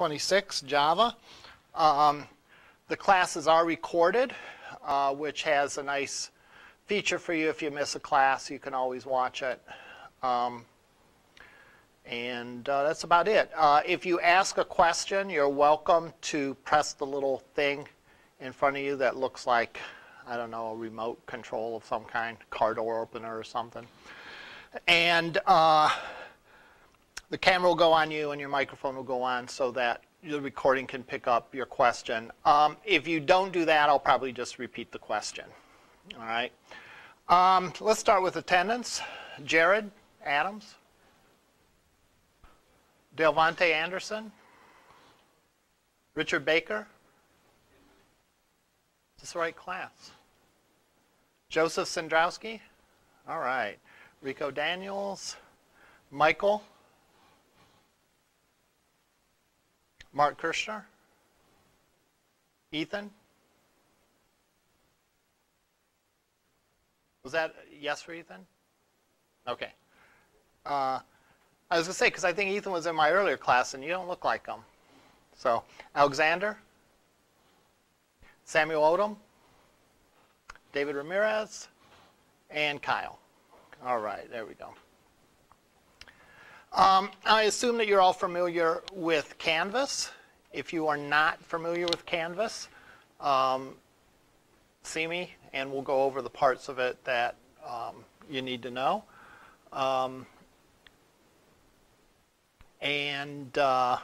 26, Java. Um, the classes are recorded, uh, which has a nice feature for you if you miss a class. You can always watch it. Um, and uh, that's about it. Uh, if you ask a question, you're welcome to press the little thing in front of you that looks like, I don't know, a remote control of some kind, car door opener or something. And uh, the camera will go on you and your microphone will go on so that the recording can pick up your question. Um, if you don't do that, I'll probably just repeat the question. All right. Um, let's start with attendance. Jared Adams. Delvante Anderson. Richard Baker. Is this the right class? Joseph Sandrowski. All right. Rico Daniels. Michael. Mark Kirschner? Ethan? Was that yes for Ethan? Okay. Uh, I was going to say, because I think Ethan was in my earlier class, and you don't look like him. So, Alexander? Samuel Odom? David Ramirez? And Kyle. All right, there we go. Um, I assume that you're all familiar with Canvas. If you are not familiar with Canvas, um, see me and we'll go over the parts of it that um, you need to know. Um, and uh,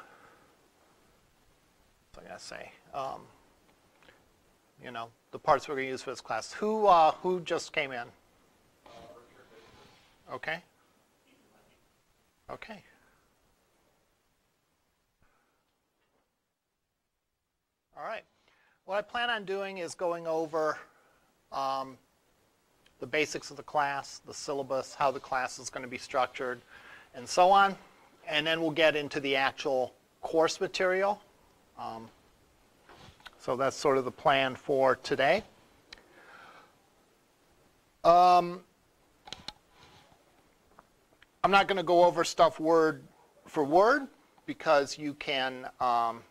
what I gotta say, um, you know, the parts we're gonna use for this class. Who uh, who just came in? Okay. Okay. All right. What I plan on doing is going over um, the basics of the class, the syllabus, how the class is going to be structured, and so on. And then we'll get into the actual course material. Um, so that's sort of the plan for today. Um, I'm not going to go over stuff word for word because you can um,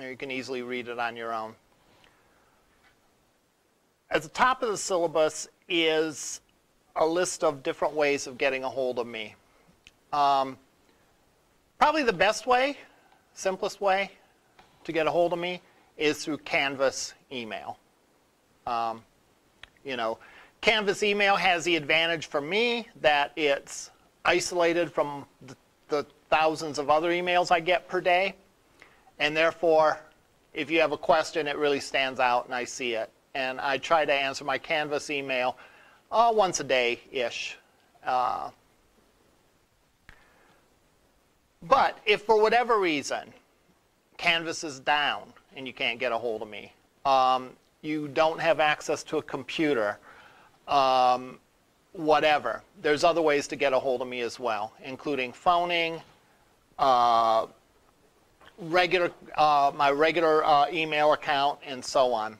you can easily read it on your own. At the top of the syllabus is a list of different ways of getting a hold of me. Um, probably the best way, simplest way to get a hold of me is through Canvas email. Um, you know, Canvas email has the advantage for me that it's isolated from the, the thousands of other emails I get per day. And therefore, if you have a question, it really stands out and I see it. And I try to answer my Canvas email uh, once a day-ish. Uh, but if for whatever reason Canvas is down and you can't get a hold of me, um, you don't have access to a computer, um, whatever. There's other ways to get a hold of me as well, including phoning, uh, regular, uh, my regular uh, email account, and so on.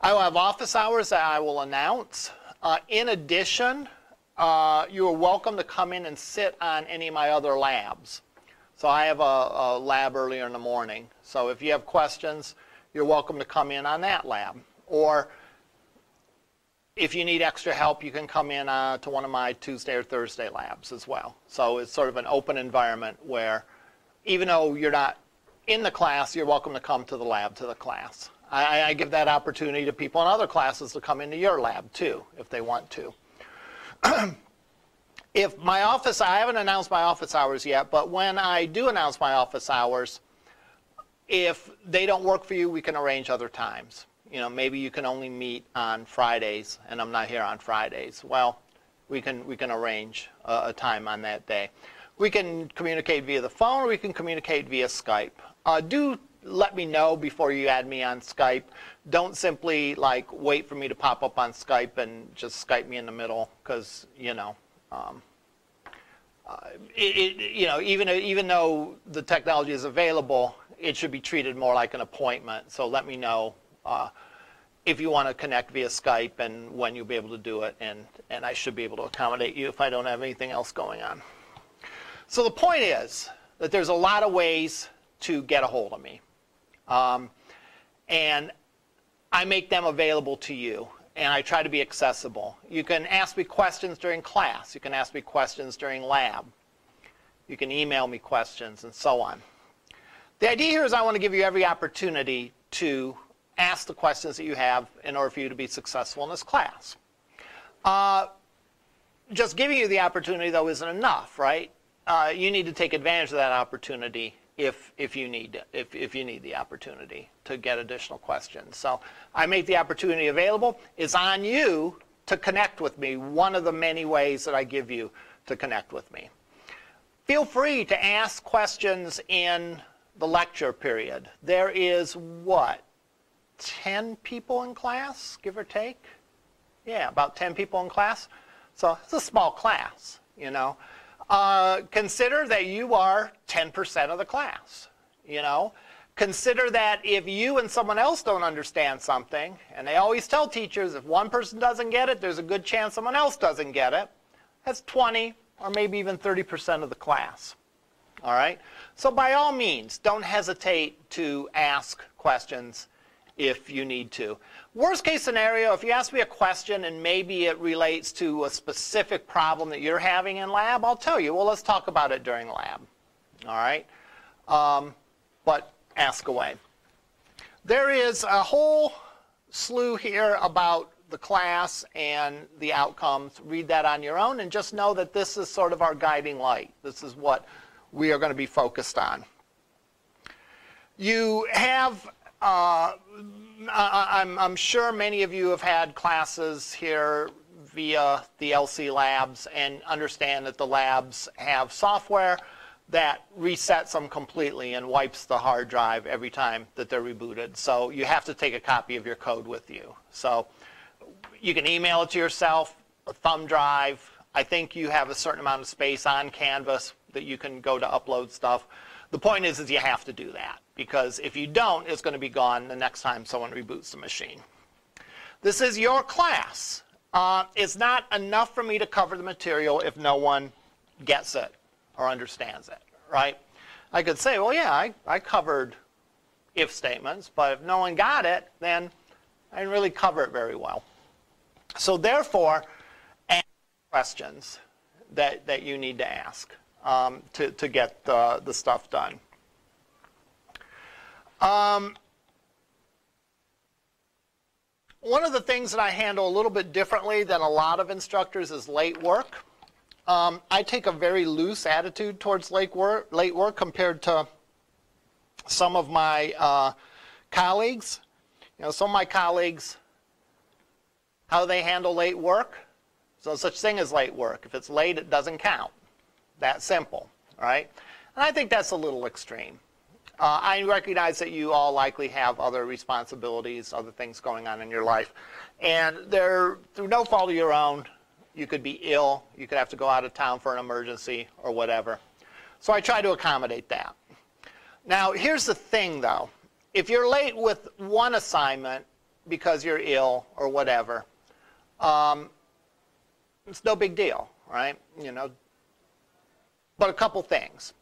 I will have office hours that I will announce. Uh, in addition, uh, you are welcome to come in and sit on any of my other labs. So I have a, a lab earlier in the morning. So if you have questions, you're welcome to come in on that lab. Or if you need extra help, you can come in uh, to one of my Tuesday or Thursday labs as well. So it's sort of an open environment where even though you're not in the class, you're welcome to come to the lab to the class. I, I give that opportunity to people in other classes to come into your lab too, if they want to. if my office, I haven't announced my office hours yet, but when I do announce my office hours, if they don't work for you, we can arrange other times you know, maybe you can only meet on Fridays and I'm not here on Fridays. Well, we can, we can arrange a, a time on that day. We can communicate via the phone or we can communicate via Skype. Uh, do let me know before you add me on Skype. Don't simply like wait for me to pop up on Skype and just Skype me in the middle because, you know, um, uh, it, it, you know, even, even though the technology is available, it should be treated more like an appointment. So let me know uh, if you want to connect via Skype and when you'll be able to do it, and, and I should be able to accommodate you if I don't have anything else going on. So the point is that there's a lot of ways to get a hold of me. Um, and I make them available to you and I try to be accessible. You can ask me questions during class. You can ask me questions during lab. You can email me questions and so on. The idea here is I want to give you every opportunity to ask the questions that you have in order for you to be successful in this class. Uh, just giving you the opportunity, though, isn't enough, right? Uh, you need to take advantage of that opportunity if, if, you need, if, if you need the opportunity to get additional questions. So I make the opportunity available. It's on you to connect with me, one of the many ways that I give you to connect with me. Feel free to ask questions in the lecture period. There is what? 10 people in class, give or take? Yeah, about 10 people in class. So it's a small class, you know. Uh, consider that you are 10% of the class, you know. Consider that if you and someone else don't understand something, and they always tell teachers if one person doesn't get it, there's a good chance someone else doesn't get it. That's 20 or maybe even 30% of the class. All right? So by all means, don't hesitate to ask questions if you need to. Worst case scenario, if you ask me a question and maybe it relates to a specific problem that you're having in lab, I'll tell you, well, let's talk about it during lab. All right? Um, but ask away. There is a whole slew here about the class and the outcomes. Read that on your own and just know that this is sort of our guiding light. This is what we are going to be focused on. You have uh, I'm, I'm, sure many of you have had classes here via the LC labs and understand that the labs have software that resets them completely and wipes the hard drive every time that they're rebooted. So you have to take a copy of your code with you. So you can email it to yourself, a thumb drive. I think you have a certain amount of space on Canvas that you can go to upload stuff. The point is, is you have to do that because if you don't, it's going to be gone the next time someone reboots the machine. This is your class. Uh, it's not enough for me to cover the material if no one gets it or understands it, right? I could say, well, yeah, I, I covered if statements, but if no one got it, then I didn't really cover it very well. So therefore, ask questions that, that you need to ask um, to, to get the, the stuff done. Um, one of the things that I handle a little bit differently than a lot of instructors is late work. Um, I take a very loose attitude towards late work, late work compared to some of my uh, colleagues. You know, some of my colleagues, how they handle late work. So such thing as late work. If it's late, it doesn't count. That simple, right? And I think that's a little extreme. Uh, I recognize that you all likely have other responsibilities, other things going on in your life. And they're, through no fault of your own, you could be ill, you could have to go out of town for an emergency or whatever. So I try to accommodate that. Now, here's the thing, though. If you're late with one assignment because you're ill or whatever, um, it's no big deal, right? You know, but a couple things.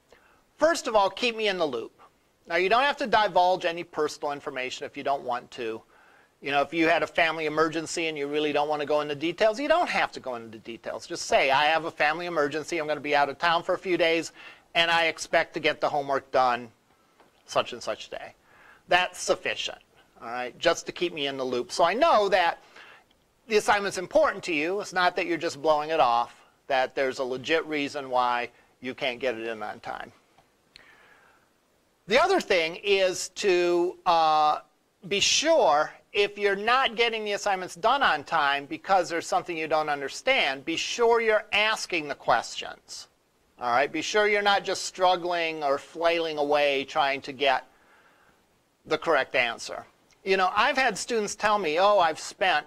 First of all, keep me in the loop. Now, you don't have to divulge any personal information if you don't want to. You know, if you had a family emergency and you really don't want to go into details, you don't have to go into details. Just say, I have a family emergency, I'm going to be out of town for a few days, and I expect to get the homework done such and such day. That's sufficient, all right, just to keep me in the loop. So I know that the assignment's important to you. It's not that you're just blowing it off, that there's a legit reason why you can't get it in on time. The other thing is to uh, be sure if you're not getting the assignments done on time because there's something you don't understand, be sure you're asking the questions. All right, be sure you're not just struggling or flailing away trying to get the correct answer. You know, I've had students tell me, oh, I've spent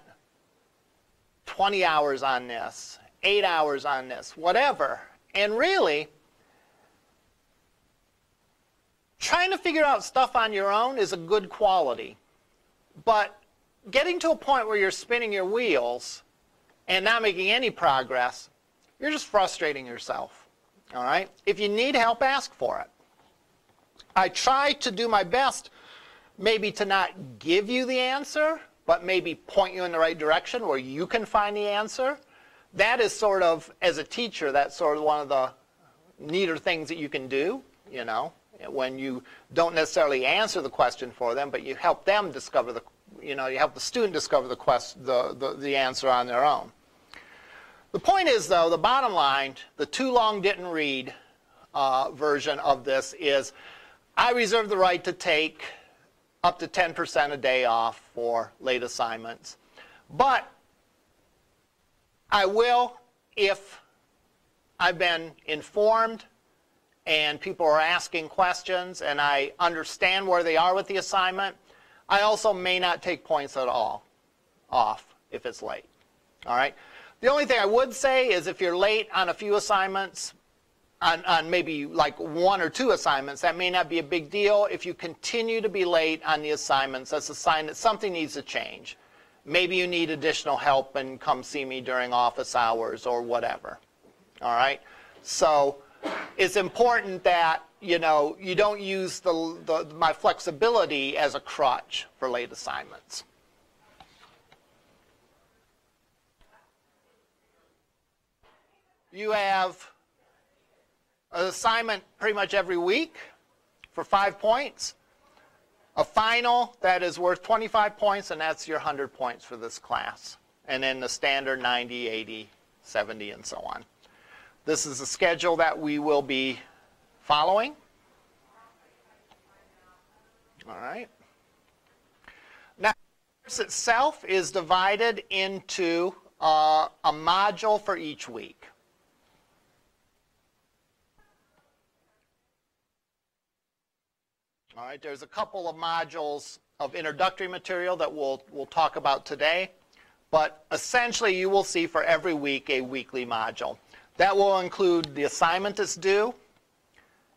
20 hours on this, eight hours on this, whatever. And really, trying to figure out stuff on your own is a good quality. But getting to a point where you're spinning your wheels and not making any progress, you're just frustrating yourself. All right? If you need help, ask for it. I try to do my best maybe to not give you the answer, but maybe point you in the right direction where you can find the answer. That is sort of, as a teacher, that's sort of one of the neater things that you can do, you know, when you don't necessarily answer the question for them, but you help them discover the, you know, you help the student discover the, quest, the, the, the answer on their own. The point is, though, the bottom line, the too long didn't read uh, version of this is I reserve the right to take up to 10% a day off for late assignments. But I will if I've been informed and people are asking questions and I understand where they are with the assignment. I also may not take points at all off if it's late. All right. The only thing I would say is if you're late on a few assignments, on, on, maybe like one or two assignments, that may not be a big deal. If you continue to be late on the assignments, that's a sign that something needs to change. Maybe you need additional help and come see me during office hours or whatever. All right? So it's important that, you know, you don't use the, the, my flexibility as a crutch for late assignments. You have an assignment pretty much every week for five points. A final that is worth 25 points, and that's your 100 points for this class. And then the standard 90, 80, 70, and so on. This is the schedule that we will be following. All right. Now, the course itself is divided into uh, a module for each week. All right, there's a couple of modules of introductory material that we'll, we'll talk about today. But essentially, you will see for every week a weekly module. That will include the assignment that's due,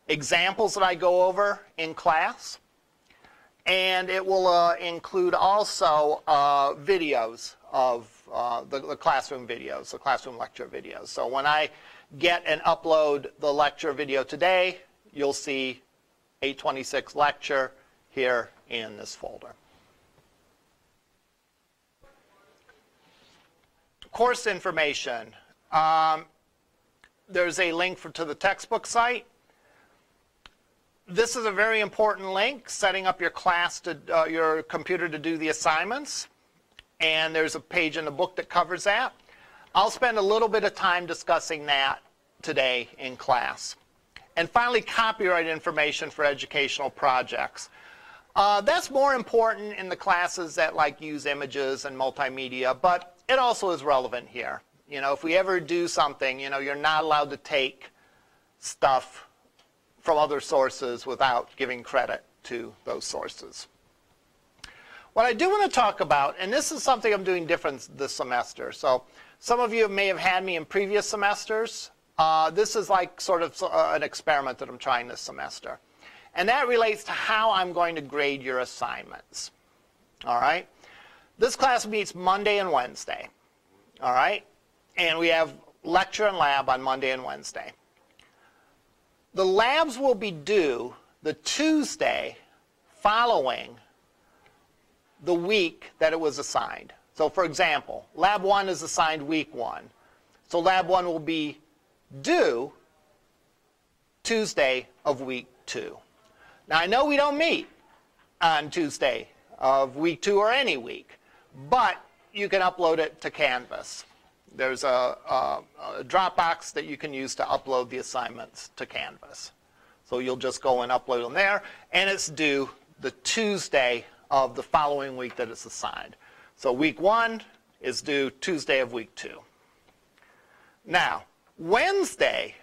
examples that I go over in class, and it will uh, include also uh, videos of uh, the, the, classroom videos, the classroom lecture videos. So when I get and upload the lecture video today, you'll see 826 lecture here in this folder. Course information. Um, there's a link for, to the textbook site. This is a very important link, setting up your class to uh, your computer to do the assignments. And there's a page in the book that covers that. I'll spend a little bit of time discussing that today in class. And finally, copyright information for educational projects. Uh, that's more important in the classes that like use images and multimedia, but it also is relevant here. You know, if we ever do something, you know, you're not allowed to take stuff from other sources without giving credit to those sources. What I do want to talk about, and this is something I'm doing different this semester. So some of you may have had me in previous semesters. Uh, this is like sort of uh, an experiment that I'm trying this semester. And that relates to how I'm going to grade your assignments. All right? This class meets Monday and Wednesday. All right? And we have lecture and lab on Monday and Wednesday. The labs will be due the Tuesday following the week that it was assigned. So for example, lab 1 is assigned week 1. So lab 1 will be due Tuesday of week 2. Now I know we don't meet on Tuesday of week 2 or any week, but you can upload it to Canvas. There's a, a, a, Dropbox that you can use to upload the assignments to Canvas. So you'll just go and upload them there, and it's due the Tuesday of the following week that it's assigned. So week one is due Tuesday of week two. Now, Wednesday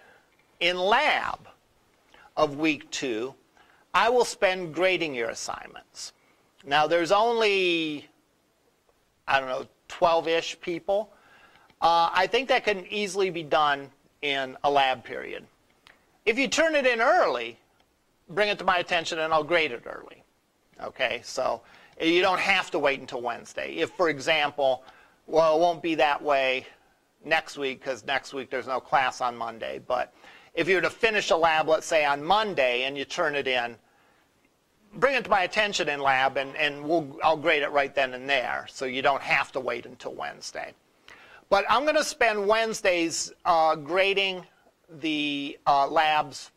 in lab of week two, I will spend grading your assignments. Now, there's only, I don't know, 12-ish people. Uh, I think that can easily be done in a lab period. If you turn it in early, bring it to my attention and I'll grade it early. Okay, so you don't have to wait until Wednesday. If, for example, well, it won't be that way next week because next week there's no class on Monday, but if you were to finish a lab, let's say on Monday, and you turn it in bring it to my attention in lab, and, and we'll, I'll grade it right then and there, so you don't have to wait until Wednesday. But I'm going to spend Wednesdays uh, grading the uh, labs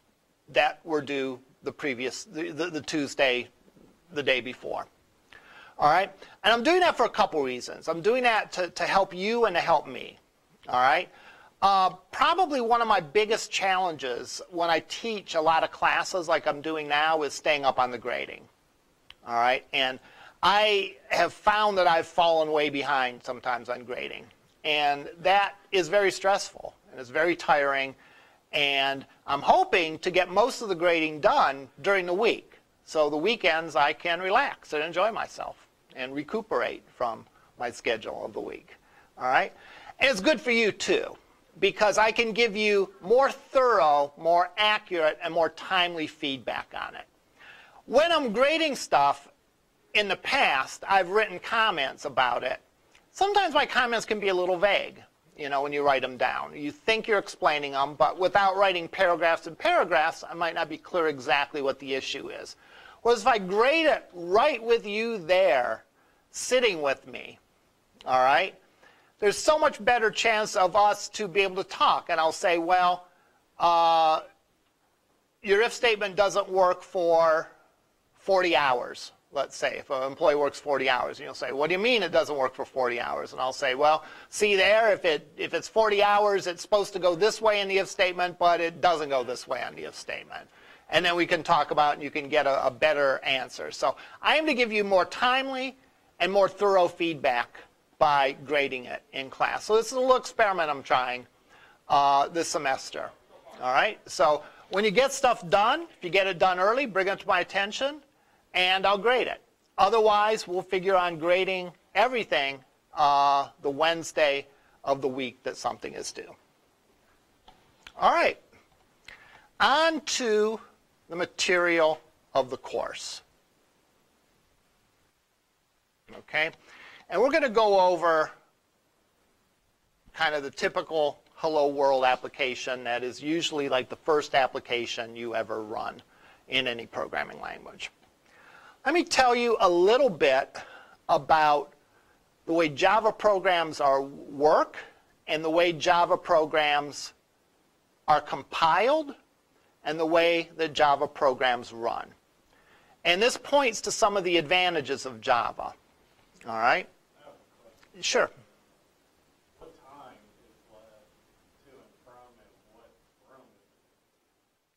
that were due the previous, the, the, the Tuesday, the day before. All right? And I'm doing that for a couple reasons. I'm doing that to, to help you and to help me. All right? Uh, probably one of my biggest challenges when I teach a lot of classes like I'm doing now is staying up on the grading. All right? And I have found that I've fallen way behind sometimes on grading. And that is very stressful and it's very tiring. And I'm hoping to get most of the grading done during the week. So the weekends I can relax and enjoy myself and recuperate from my schedule of the week. All right? And it's good for you too because I can give you more thorough, more accurate, and more timely feedback on it. When I'm grading stuff, in the past, I've written comments about it. Sometimes my comments can be a little vague, you know, when you write them down. You think you're explaining them, but without writing paragraphs and paragraphs, I might not be clear exactly what the issue is. Whereas if I grade it right with you there, sitting with me, all right, there's so much better chance of us to be able to talk. And I'll say, well, uh, your if statement doesn't work for 40 hours, let's say, if an employee works 40 hours. And you'll say, what do you mean it doesn't work for 40 hours? And I'll say, well, see there, if, it, if it's 40 hours, it's supposed to go this way in the if statement, but it doesn't go this way on the if statement and then we can talk about and you can get a, a better answer. So I am to give you more timely and more thorough feedback by grading it in class. So this is a little experiment I'm trying uh, this semester. All right. So when you get stuff done, if you get it done early, bring it to my attention, and I'll grade it. Otherwise, we'll figure on grading everything uh, the Wednesday of the week that something is due. All right. On to the material of the course. Okay? And we're going to go over kind of the typical Hello World application that is usually like the first application you ever run in any programming language. Let me tell you a little bit about the way Java programs are work and the way Java programs are compiled and the way that Java programs run. And this points to some of the advantages of Java. All right? Sure. What time is to and from and what room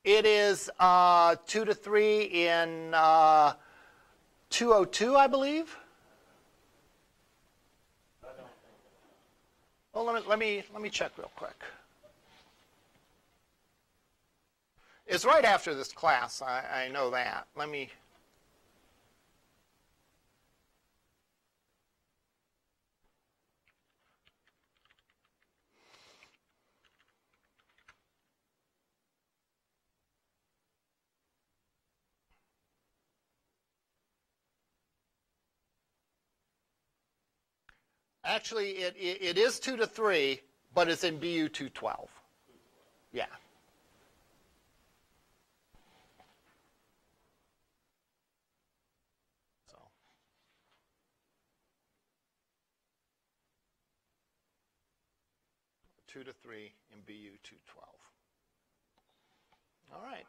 It is uh, 2 to 3 in uh, 202, I believe. Well, let me, let me, let me check real quick. It's right after this class. I, I know that. Let me. Actually, it, it, it is 2 to 3, but it's in BU 212. Yeah. two to three in BU 212. All right.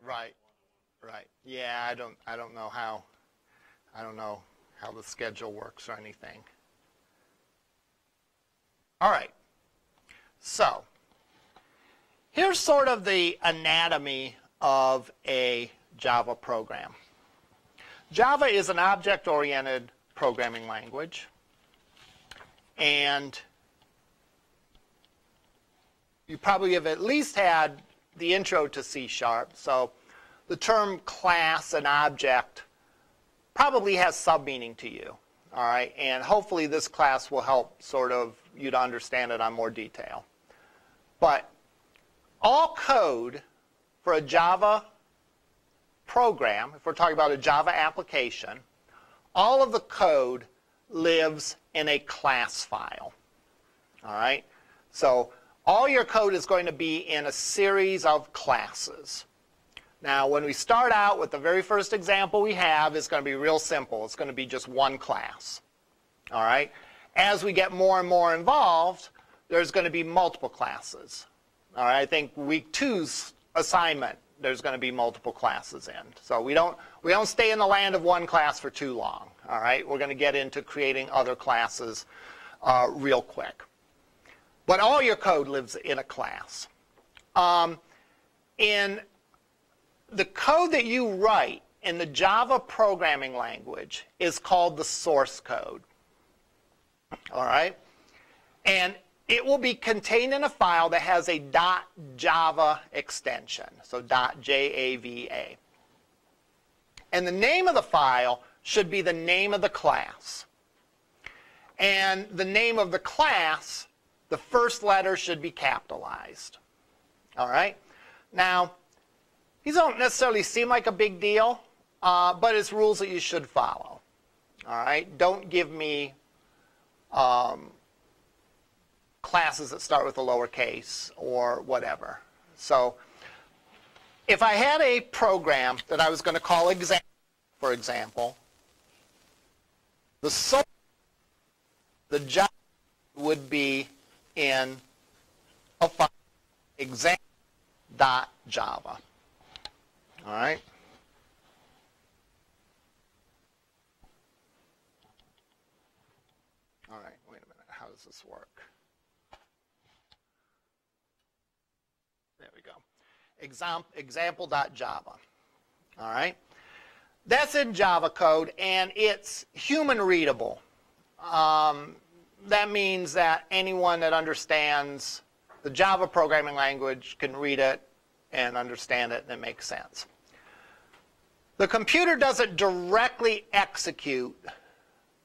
Right. Right. Yeah, I don't I don't know how I don't know how the schedule works or anything. All right. So, here's sort of the anatomy of a Java program. Java is an object-oriented programming language. And you probably have at least had the intro to C Sharp. So the term class and object probably has sub-meaning to you. All right, and hopefully this class will help sort of you to understand it on more detail. But all code for a Java program, if we're talking about a Java application, all of the code lives in a class file. All right, so all your code is going to be in a series of classes. Now, when we start out with the very first example we have, it's going to be real simple. It's going to be just one class. All right? As we get more and more involved, there's going to be multiple classes. All right? I think week two's assignment, there's going to be multiple classes in. So we don't, we don't stay in the land of one class for too long. All right? We're going to get into creating other classes uh, real quick. But all your code lives in a class. Um, in the code that you write in the Java programming language is called the source code. All right? And it will be contained in a file that has a .java extension, so .java. And the name of the file should be the name of the class. And the name of the class, the first letter should be capitalized. All right? Now, these don't necessarily seem like a big deal, uh, but it's rules that you should follow. All right? Don't give me um, classes that start with a lowercase or whatever. So if I had a program that I was going to call exam, for example, the source, the job would be in a file exam.java. All right? All right, wait a minute. How does this work? There we go. Exam, example.java. All right? That's in Java code, and it's human readable. Um, that means that anyone that understands the Java programming language can read it and understand it, and it makes sense. The computer doesn't directly execute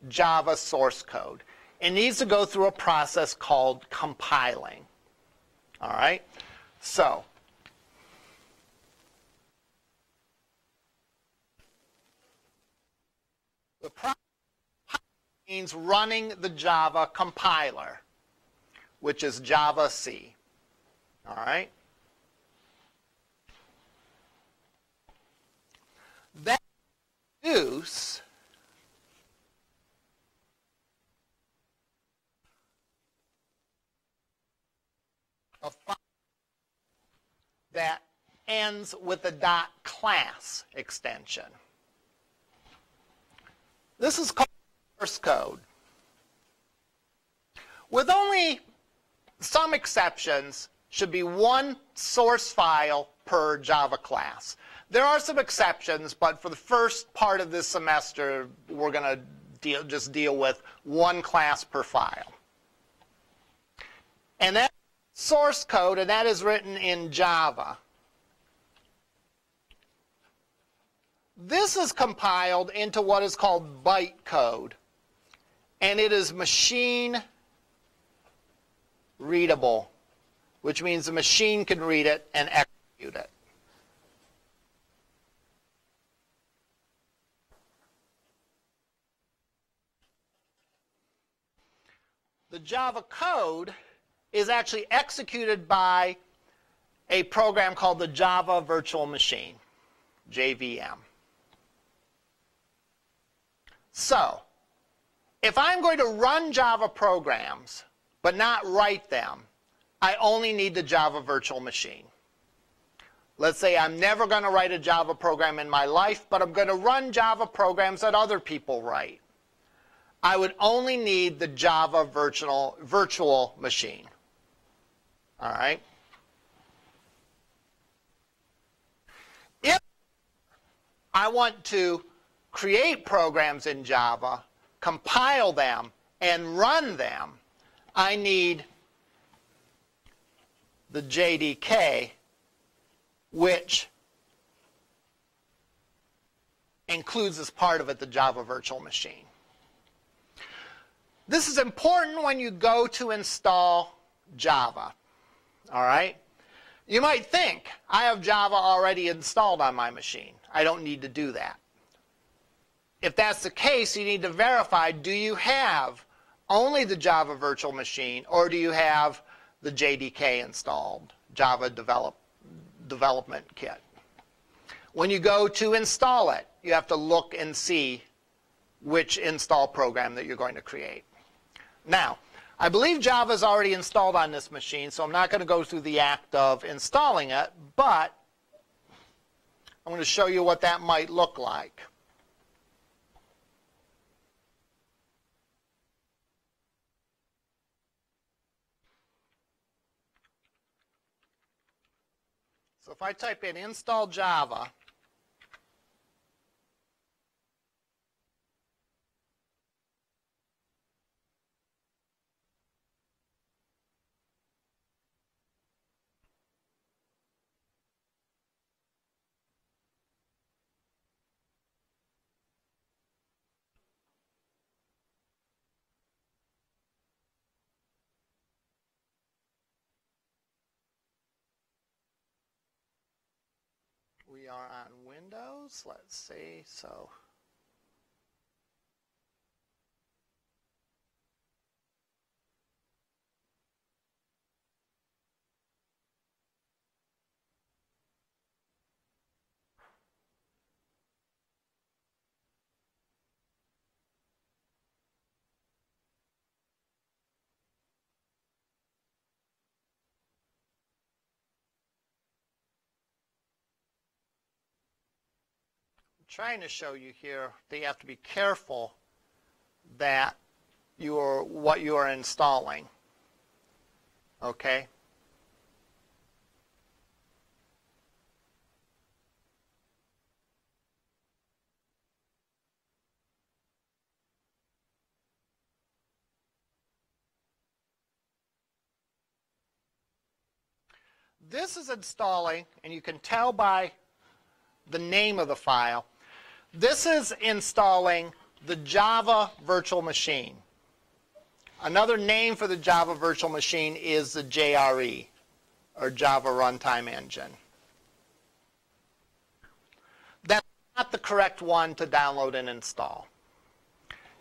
Java source code. It needs to go through a process called compiling. All right? So, the process means running the Java compiler, which is Java C. All right? that use a file that ends with the dot class extension. This is called source code. With only some exceptions, should be one source file per Java class. There are some exceptions, but for the first part of this semester, we're going to deal, just deal with one class per file. And that source code, and that is written in Java. This is compiled into what is called bytecode, and it is machine readable, which means the machine can read it and execute it. The Java code is actually executed by a program called the Java Virtual Machine, JVM. So, if I'm going to run Java programs but not write them, I only need the Java Virtual Machine. Let's say I'm never going to write a Java program in my life, but I'm going to run Java programs that other people write. I would only need the Java virtual, virtual machine. All right? If I want to create programs in Java, compile them, and run them, I need the JDK, which includes as part of it the Java virtual machine. This is important when you go to install Java. All right? You might think, I have Java already installed on my machine. I don't need to do that. If that's the case, you need to verify, do you have only the Java virtual machine or do you have the JDK installed, Java develop, Development Kit? When you go to install it, you have to look and see which install program that you're going to create. Now, I believe Java is already installed on this machine, so I'm not going to go through the act of installing it, but I'm going to show you what that might look like. So if I type in install Java, we are on Windows. Let's see. So. Trying to show you here that you have to be careful that you are what you are installing. Okay? This is installing, and you can tell by the name of the file, this is installing the Java virtual machine. Another name for the Java virtual machine is the JRE, or Java Runtime Engine. That's not the correct one to download and install.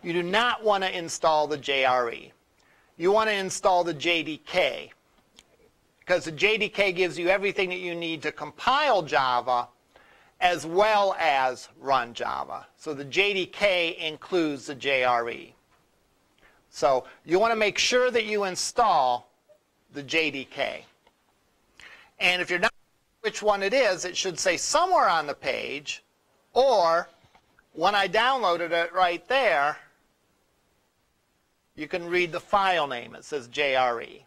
You do not want to install the JRE. You want to install the JDK, because the JDK gives you everything that you need to compile Java as well as run Java. So the JDK includes the JRE. So you want to make sure that you install the JDK. And if you're not sure which one it is, it should say somewhere on the page, or when I downloaded it right there, you can read the file name. It says JRE.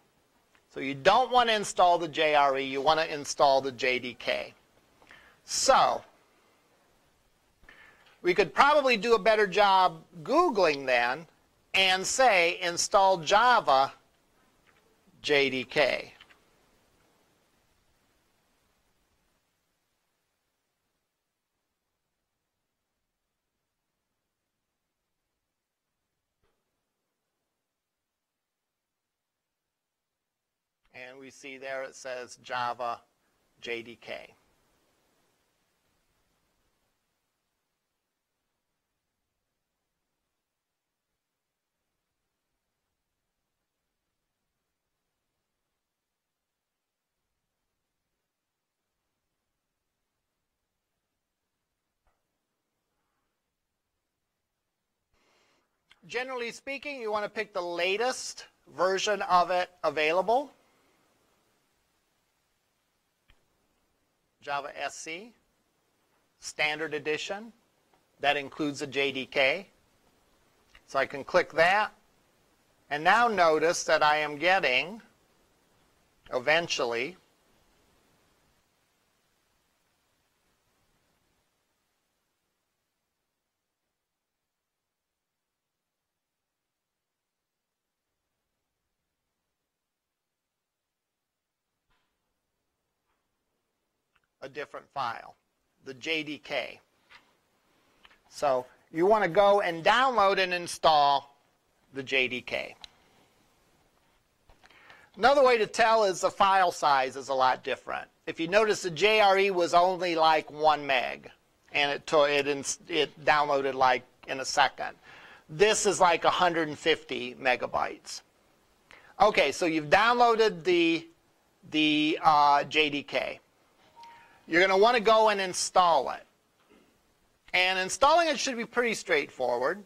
So you don't want to install the JRE, you want to install the JDK. So, we could probably do a better job Googling then and say install Java JDK. And we see there it says Java JDK. Generally speaking, you want to pick the latest version of it available. Java SE, standard edition. That includes a JDK. So I can click that. And now notice that I am getting, eventually, different file, the JDK. So you want to go and download and install the JDK. Another way to tell is the file size is a lot different. If you notice the JRE was only like one meg and it, took, it, it downloaded like in a second. This is like 150 megabytes. Okay, so you've downloaded the, the uh, JDK. You're going to want to go and install it. And installing it should be pretty straightforward.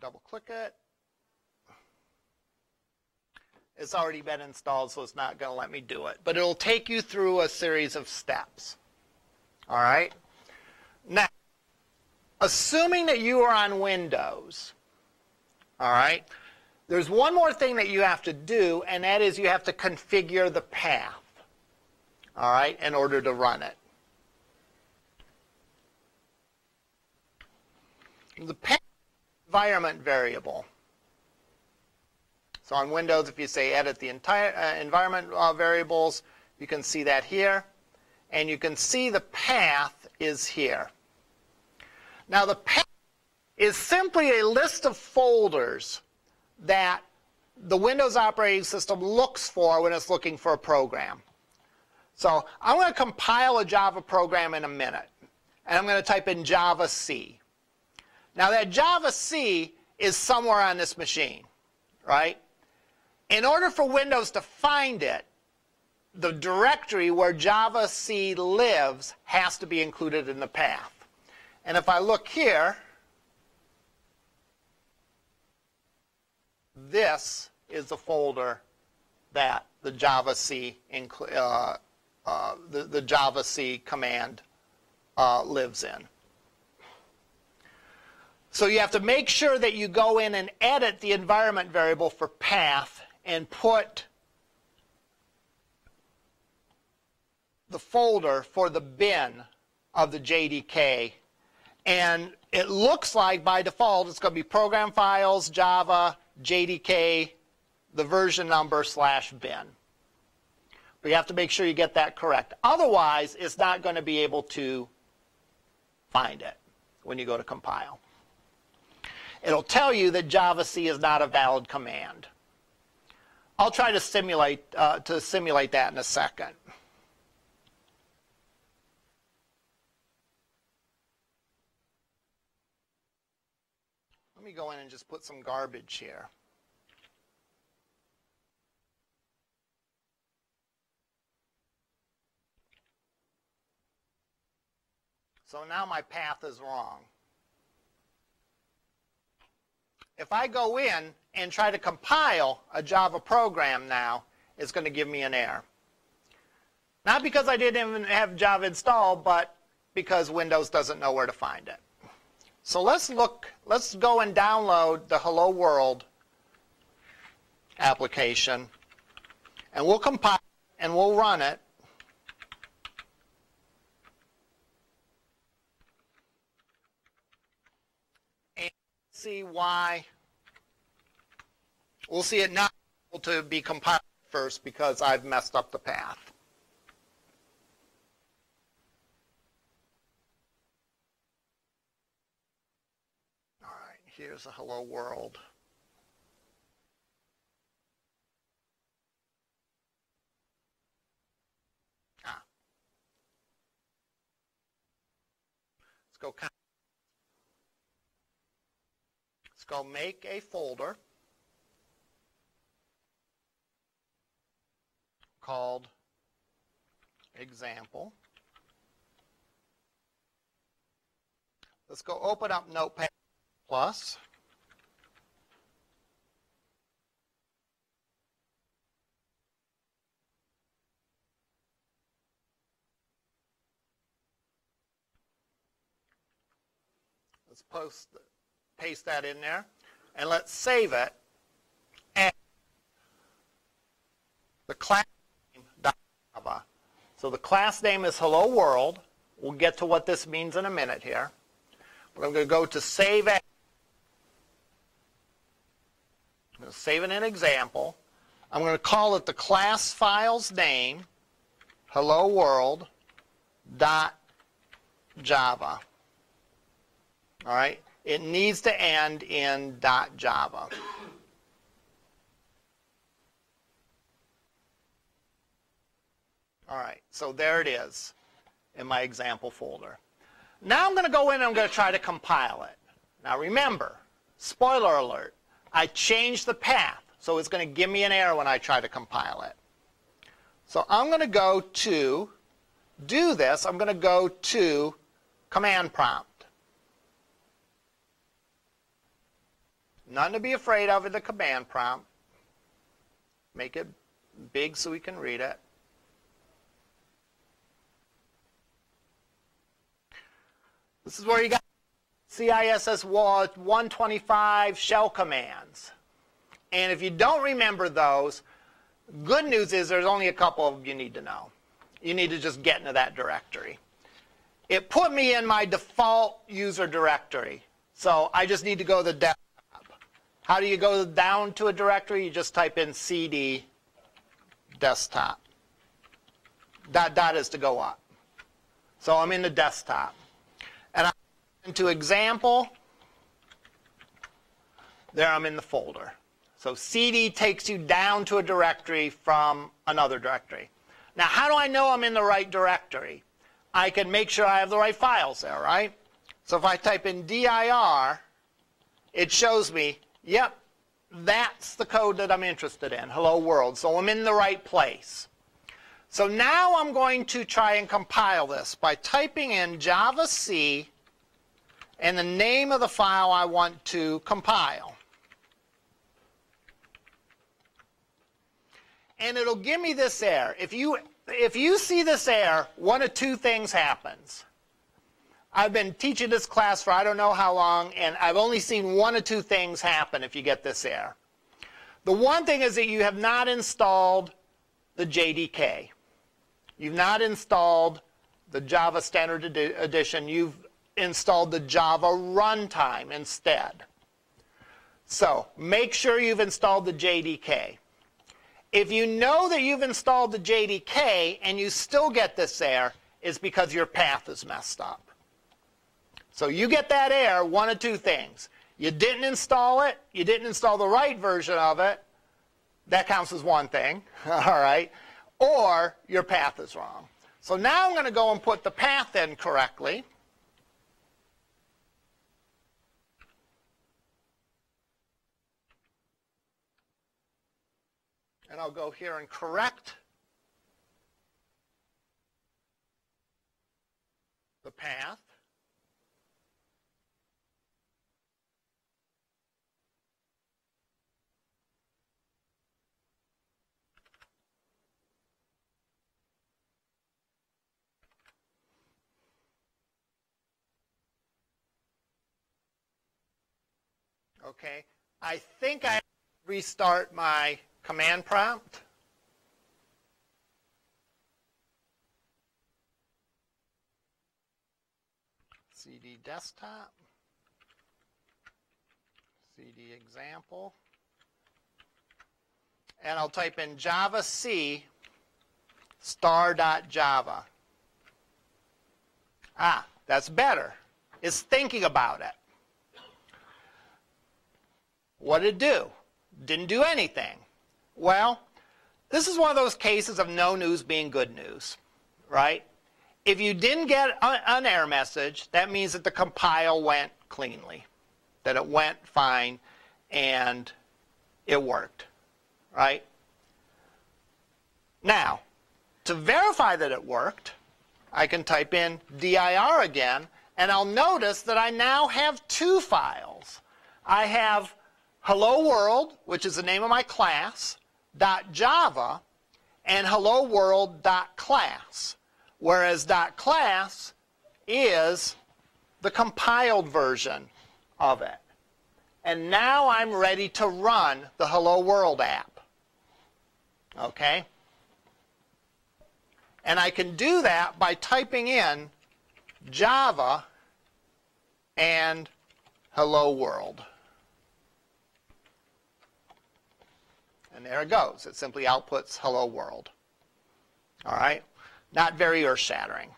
Double click it. It's already been installed, so it's not going to let me do it. But it'll take you through a series of steps. All right? Now, assuming that you are on Windows, all right, there's one more thing that you have to do, and that is you have to configure the path, all right, in order to run it. The path environment variable. So on Windows, if you say edit the entire uh, environment uh, variables, you can see that here. And you can see the path is here. Now the path is simply a list of folders that the Windows operating system looks for when it's looking for a program. So I'm going to compile a Java program in a minute. And I'm going to type in Java C. Now that Java C is somewhere on this machine, right? In order for Windows to find it, the directory where Java C lives has to be included in the path. And if I look here, this is the folder that the Java C, uh, uh, the, the Java C command uh, lives in. So you have to make sure that you go in and edit the environment variable for path and put the folder for the bin of the JDK. And it looks like by default it's going to be program files, Java, JDK, the version number slash bin. But you have to make sure you get that correct. Otherwise, it's not going to be able to find it when you go to compile. It'll tell you that javac is not a valid command. I'll try to simulate, uh, to simulate that in a second. Let me go in and just put some garbage here. So now my path is wrong. If I go in and try to compile a Java program now, it's going to give me an error. Not because I didn't even have Java installed, but because Windows doesn't know where to find it. So let's look, let's go and download the Hello World application, and we'll compile and we'll run it. And see why We'll see it not able to be compiled first because I've messed up the path. All right, here's a hello world. Ah. Let's go, let's go make a folder. called example. Let's go open up Notepad Plus. Let's post, paste that in there, and let's save it. And the class name Java. So the class name is Hello World. We'll get to what this means in a minute here. But I'm going to go to Save As. It in example. I'm going to call it the class file's name, Hello World dot Java. All right. It needs to end in dot Java. All right, so there it is in my example folder. Now I'm going to go in and I'm going to try to compile it. Now remember, spoiler alert, I change the path. So it's going to give me an error when I try to compile it. So I'm going to go to do this. I'm going to go to command prompt. Nothing to be afraid of in the command prompt. Make it big so we can read it. This is where you got CISS 125 shell commands. And if you don't remember those, good news is there's only a couple of you need to know. You need to just get into that directory. It put me in my default user directory. So I just need to go to the desktop. How do you go down to a directory? You just type in cd desktop. Dot dot is to go up. So I'm in the desktop. Into example. There I'm in the folder. So CD takes you down to a directory from another directory. Now, how do I know I'm in the right directory? I can make sure I have the right files there, right? So if I type in dir, it shows me, yep, that's the code that I'm interested in, hello world. So I'm in the right place. So now I'm going to try and compile this by typing in javac and the name of the file I want to compile. And it'll give me this error. If you, if you see this error, one of two things happens. I've been teaching this class for I don't know how long, and I've only seen one or two things happen if you get this error. The one thing is that you have not installed the JDK. You've not installed the Java Standard Edition. You've installed the Java runtime instead. So make sure you've installed the JDK. If you know that you've installed the JDK and you still get this error, it's because your path is messed up. So you get that error, one of two things. You didn't install it, you didn't install the right version of it, that counts as one thing, all right, or your path is wrong. So now I'm going to go and put the path in correctly. And I'll go here and correct the path. Okay, I think I restart my command prompt. CD desktop, CD example, and I'll type in javac star.java. Ah, that's better. It's thinking about it. What did it do? Didn't do anything. Well, this is one of those cases of no news being good news, right? If you didn't get an error message, that means that the compile went cleanly, that it went fine, and it worked, right? Now, to verify that it worked, I can type in dir again, and I'll notice that I now have two files. I have hello world, which is the name of my class, .java and hello world.class, whereas .class is the compiled version of it. And now I'm ready to run the Hello World app. Okay? And I can do that by typing in Java and Hello World. And there it goes. It simply outputs hello world. All right? Not very earth-shattering.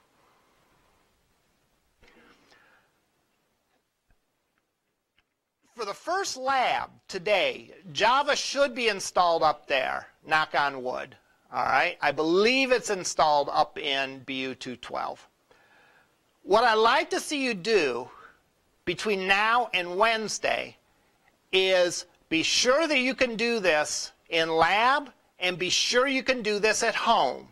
For the first lab today, Java should be installed up there, knock on wood. All right? I believe it's installed up in BU 212. What I'd like to see you do between now and Wednesday is Be sure that you can do this in lab and be sure you can do this at home,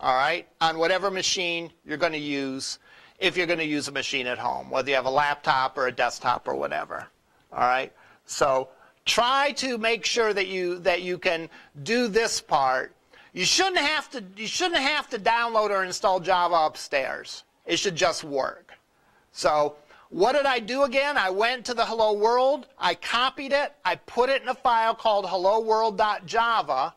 all right, on whatever machine you're going to use if you're going to use a machine at home, whether you have a laptop or a desktop or whatever, all right? So try to make sure that you, that you can do this part. You shouldn't have to, you shouldn't have to download or install Java upstairs. It should just work. So what did I do again? I went to the hello world, I copied it, I put it in a file called hello world.java.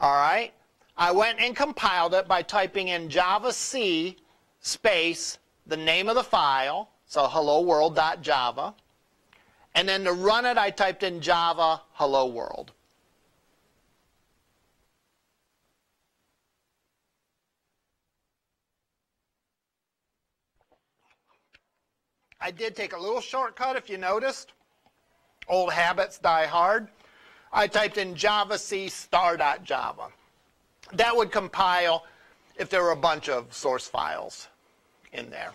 All right? I went and compiled it by typing in javac space the name of the file, so hello world.java. And then to run it, I typed in java hello world. I did take a little shortcut if you noticed. Old habits die hard. I typed in javac star.java. That would compile if there were a bunch of source files in there.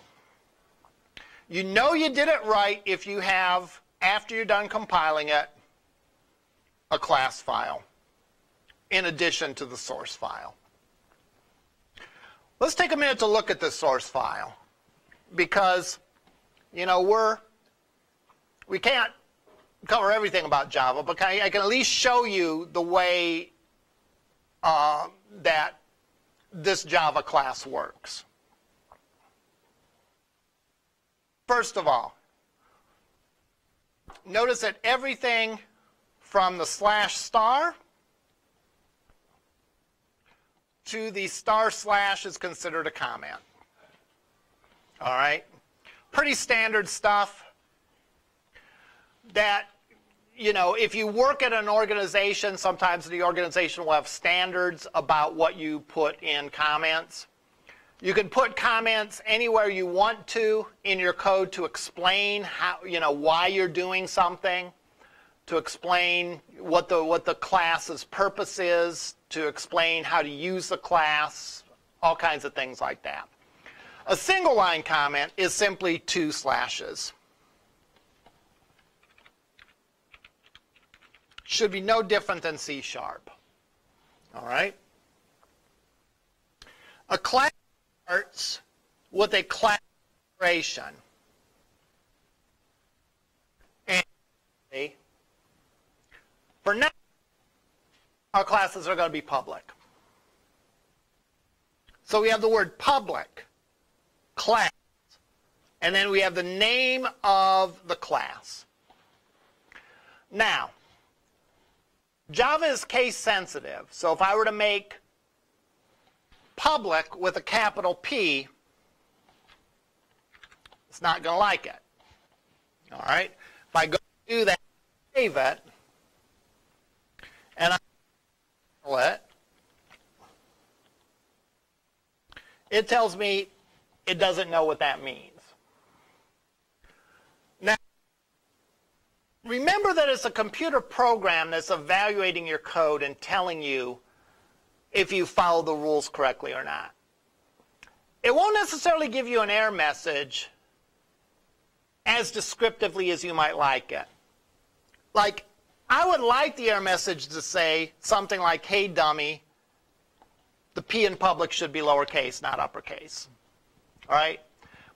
You know you did it right if you have, after you're done compiling it, a class file in addition to the source file. Let's take a minute to look at the source file because you know, we're, we can't cover everything about Java, but I, I can at least show you the way uh, that this Java class works. First of all, notice that everything from the slash star to the star slash is considered a comment. All right? Pretty standard stuff that you know, if you work at an organization, sometimes the organization will have standards about what you put in comments. You can put comments anywhere you want to in your code to explain how, you know, why you're doing something, to explain what the, what the class's purpose is, to explain how to use the class, all kinds of things like that. A single line comment is simply two slashes. Should be no different than C sharp. All right? A class starts with a class declaration. And for now, our classes are going to be public. So we have the word public class. And then we have the name of the class. Now, Java is case sensitive. So if I were to make public with a capital P, it's not going to like it. All right? If I go do that, save it, and I it, it tells me it doesn't know what that means. Now, remember that it's a computer program that's evaluating your code and telling you if you follow the rules correctly or not. It won't necessarily give you an error message as descriptively as you might like it. Like, I would like the error message to say something like, hey, dummy, the P in public should be lowercase, not uppercase all right?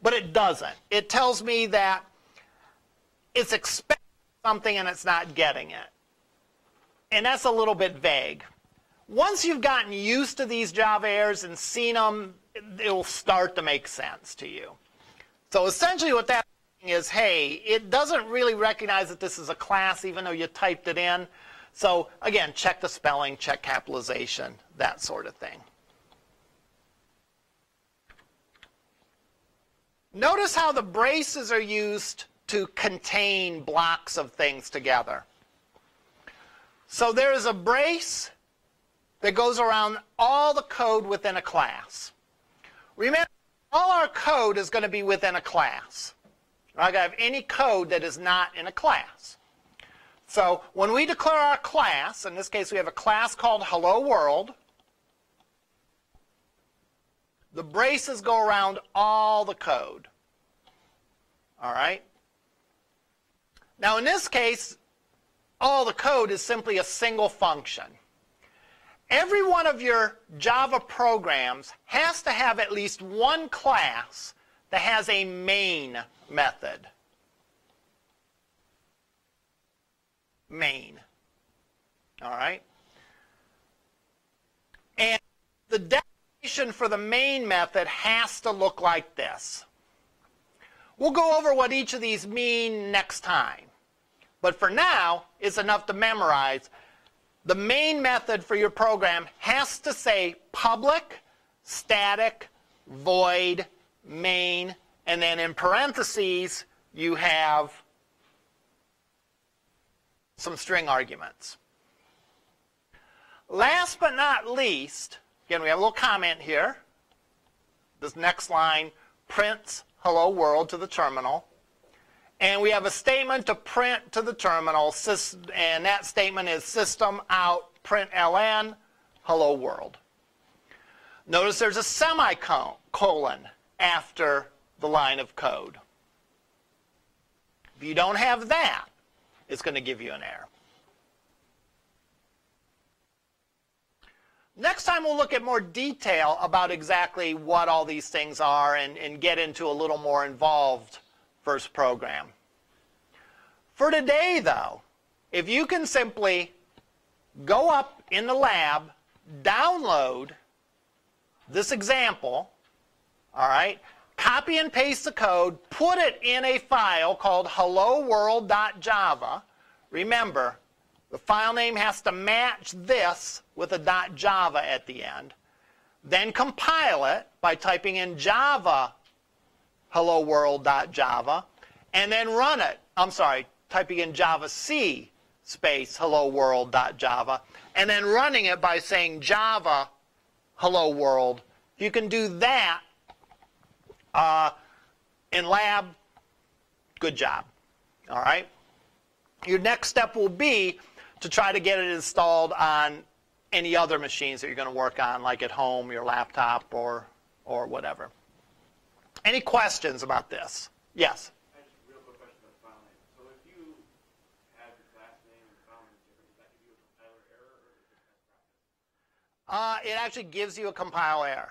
But it doesn't. It tells me that it's expecting something and it's not getting it. And that's a little bit vague. Once you've gotten used to these Java errors and seen them, it'll start to make sense to you. So essentially what that is, hey, it doesn't really recognize that this is a class even though you typed it in. So again, check the spelling, check capitalization, that sort of thing. Notice how the braces are used to contain blocks of things together. So there is a brace that goes around all the code within a class. Remember, all our code is going to be within a class. Going to have any code that is not in a class. So when we declare our class, in this case we have a class called Hello World, the braces go around all the code. All right? Now, in this case, all the code is simply a single function. Every one of your Java programs has to have at least one class that has a main method. Main. All right? And the for the main method has to look like this. We'll go over what each of these mean next time. But for now, it's enough to memorize. The main method for your program has to say public, static, void, main, and then in parentheses, you have some string arguments. Last but not least, again, we have a little comment here. This next line prints hello world to the terminal. And we have a statement to print to the terminal, and that statement is system out println hello world. Notice there's a semicolon after the line of code. If you don't have that, it's going to give you an error. Next time we'll look at more detail about exactly what all these things are and, and get into a little more involved first program. For today, though, if you can simply go up in the lab, download this example, all right, copy and paste the code, put it in a file called helloworld.java. Remember, the file name has to match this with a .java at the end. Then compile it by typing in java helloworld.java and then run it. I'm sorry, typing in java c space helloworld.java and then running it by saying java hello world. You can do that uh, in lab. Good job. All right. Your next step will be to try to get it installed on any other machines that you're going to work on, like at home, your laptop, or, or whatever. Any questions about this? Yes? Uh, it actually gives you a compile error.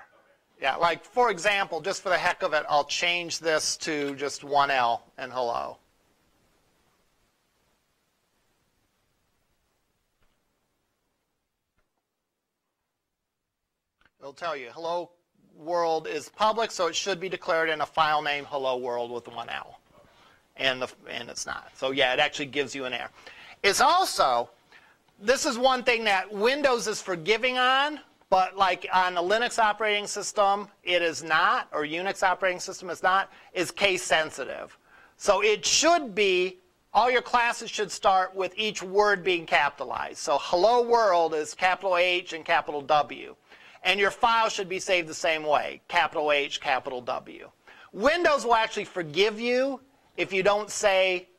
Yeah, like for example, just for the heck of it, I'll change this to just 1L and hello. It'll tell you, hello world is public, so it should be declared in a file name hello world with one L. And, the, and it's not. So yeah, it actually gives you an error. It's also, this is one thing that Windows is forgiving on, but like on a Linux operating system, it is not, or Unix operating system is not, is case sensitive. So it should be, all your classes should start with each word being capitalized. So hello world is capital H and capital W. And your file should be saved the same way, capital H, capital W. Windows will actually forgive you if you don't say,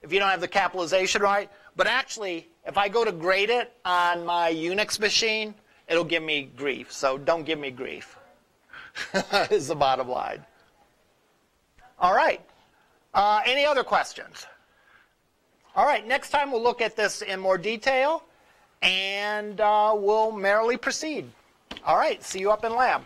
if you don't have the capitalization right. But actually, if I go to grade it on my Unix machine, it'll give me grief. So don't give me grief, is the bottom line. All right. Uh, any other questions? All right, next time we'll look at this in more detail, and uh, we'll merrily proceed. All right, see you up in lab.